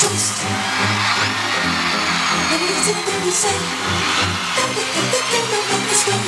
When you do, when you say, don't be, don't be, don't be, don't be,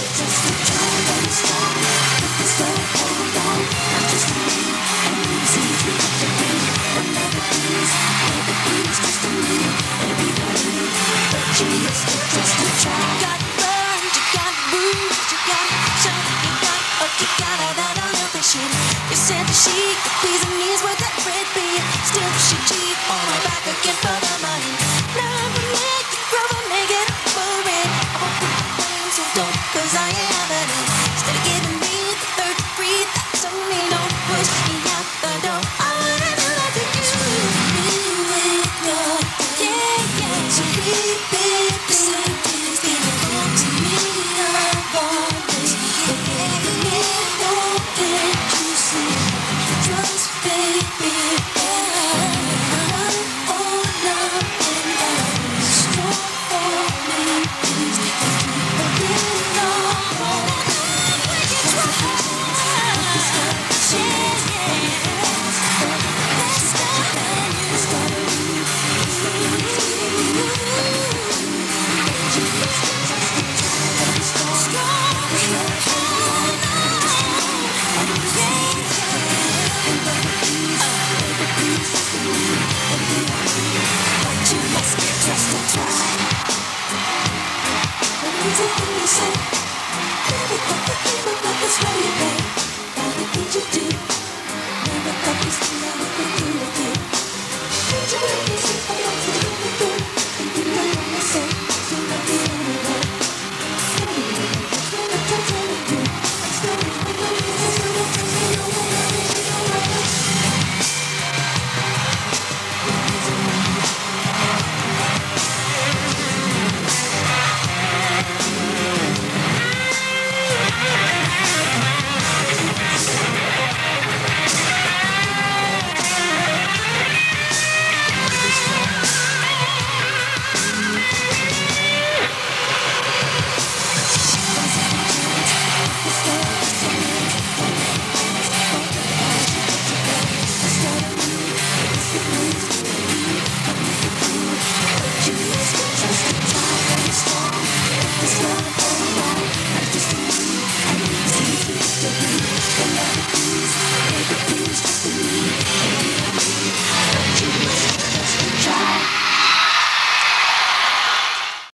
Just Listen.